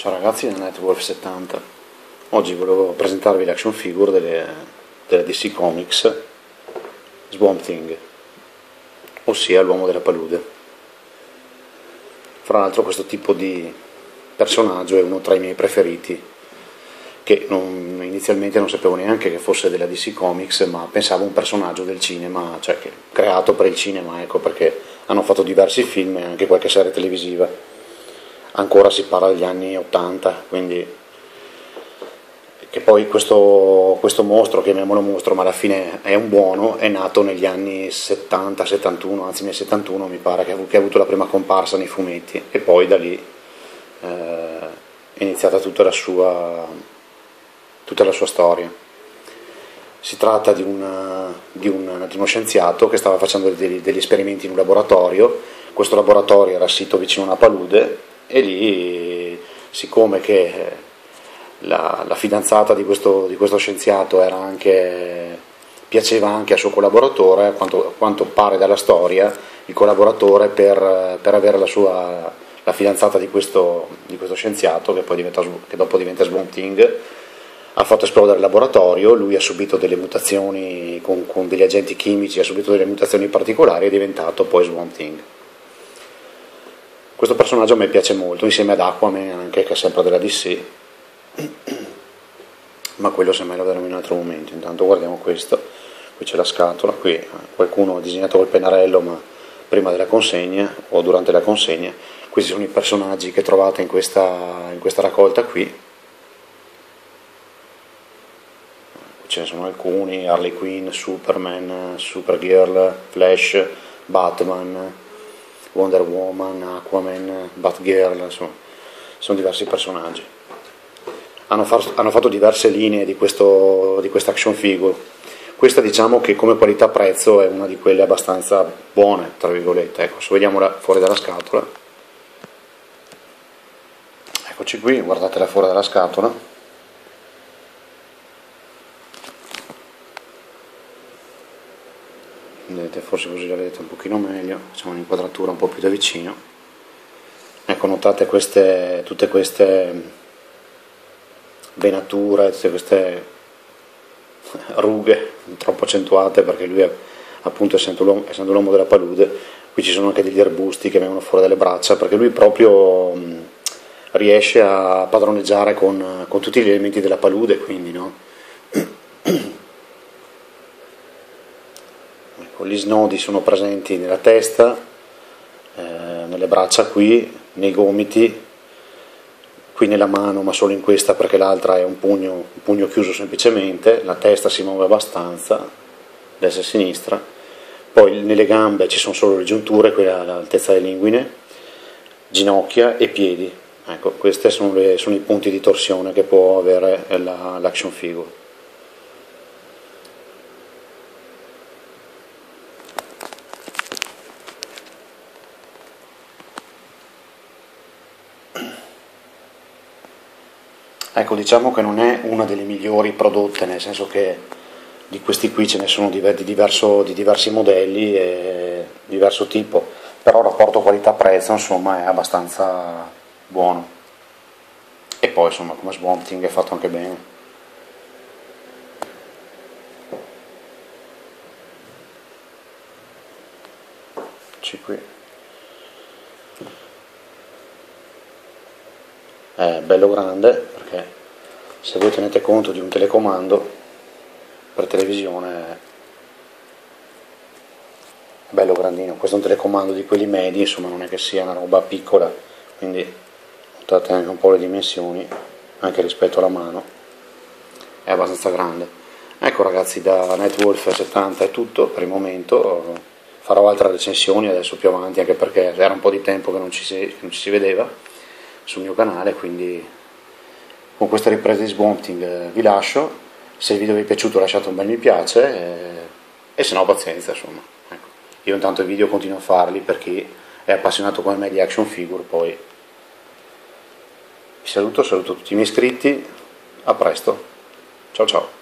Ciao ragazzi da Netwolf70 Oggi volevo presentarvi l'action figure delle, delle DC Comics Swamp Thing ossia l'uomo della palude. Fra l'altro questo tipo di personaggio è uno tra i miei preferiti che non, inizialmente non sapevo neanche che fosse della DC Comics ma pensavo un personaggio del cinema cioè che, creato per il cinema ecco perché hanno fatto diversi film e anche qualche serie televisiva ancora si parla degli anni 80, quindi che poi questo, questo mostro, chiamiamolo mostro, ma alla fine è un buono, è nato negli anni 70, 71, anzi nel 71 mi pare che, ha avuto la prima comparsa nei fumetti e poi da lì eh, è iniziata tutta la, sua, tutta la sua storia. Si tratta di, una, di, una, di, uno scienziato che stava facendo degli, degli esperimenti in un laboratorio, questo laboratorio era sito vicino a una palude e lì siccome che la, la fidanzata di questo, di questo scienziato anche, piaceva anche al suo collaboratore, a quanto, quanto, pare dalla storia, il collaboratore per, per avere la, sua, la fidanzata di questo, di questo, scienziato, che, diventa, che dopo diventa Swamp Thing, ha fatto esplodere il laboratorio, lui ha subito delle mutazioni con, con degli agenti chimici, ha subito delle mutazioni particolari e è diventato poi Swamp Thing. Questo personaggio a me piace molto, insieme ad Aquaman anche, che è sempre della DC, ma quello se me lo vedremo in un altro momento. Intanto guardiamo questo, qui c'è la scatola, qui eh, qualcuno ha disegnato col pennarello, ma prima della consegna o durante la consegna. Questi sono i personaggi che trovate in questa, in questa raccolta qui. Ce ne sono alcuni, Harley Quinn, Superman, Supergirl, Flash, Batman, Wonder Woman, Aquaman, Batgirl, insomma, sono diversi personaggi. Hanno, far, hanno fatto diverse linee di, questa action figure. Questa diciamo che come qualità-prezzo è una di quelle abbastanza buone, tra virgolette. Ecco, se vediamola fuori dalla scatola. Eccoci qui, guardatela fuori dalla scatola vedete forse così la vedete un pochino meglio facciamo un'inquadratura un po' più da vicino ecco notate queste, tutte queste venature tutte queste rughe troppo accentuate perché lui è, appunto essendo l'uomo, della palude qui ci sono anche degli arbusti che vengono fuori dalle braccia perché lui proprio riesce a padroneggiare con, con, tutti gli elementi della palude quindi no? Ecco, gli snodi sono presenti nella testa, eh, nelle braccia qui, nei gomiti, qui nella mano, ma solo in questa perché l'altra è un pugno, un pugno chiuso semplicemente, la testa si muove abbastanza, destra e sinistra, poi nelle gambe ci sono solo le giunture, quella all'altezza delle linguine, ginocchia e piedi. Ecco, questi sono, sono, i punti di torsione che può avere la, l'action figure. Ecco, diciamo che non è una delle migliori prodotte, nel senso che di questi qui ce ne sono di, diverso, di diversi modelli e diverso tipo, però il rapporto qualità-prezzo insomma è abbastanza buono. E poi insomma come Swamp Thing è fatto anche bene. Qui. È bello grande, perché se voi tenete conto di un telecomando per televisione è bello grandino, questo è un telecomando di quelli medi, insomma non è che sia una roba piccola, quindi notate anche un po' le dimensioni, anche rispetto alla mano, è abbastanza grande. Ecco ragazzi, da Netwolf 70 è tutto per il momento, farò altre recensioni adesso più avanti, anche perché era un po' di tempo che non ci si, non ci si vedeva sul mio canale, quindi con questa ripresa di Swampting eh, vi lascio, se il video vi è piaciuto lasciate un bel mi piace e, eh, e se no pazienza insomma. Ecco. Io intanto i video continuo a farli per chi è appassionato come me di action figure, poi vi saluto, saluto tutti i miei iscritti, a presto, ciao ciao.